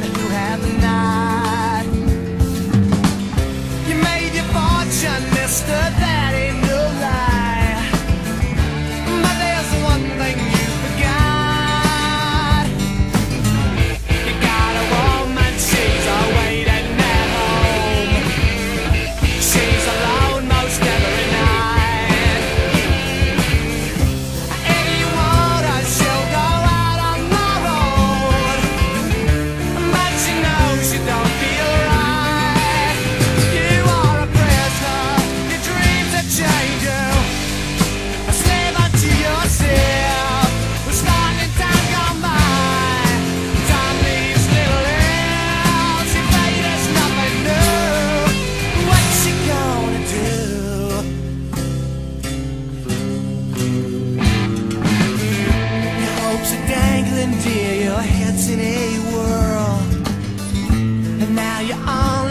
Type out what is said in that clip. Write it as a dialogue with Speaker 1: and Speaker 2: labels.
Speaker 1: man who had heads in a whirl, and now you're on.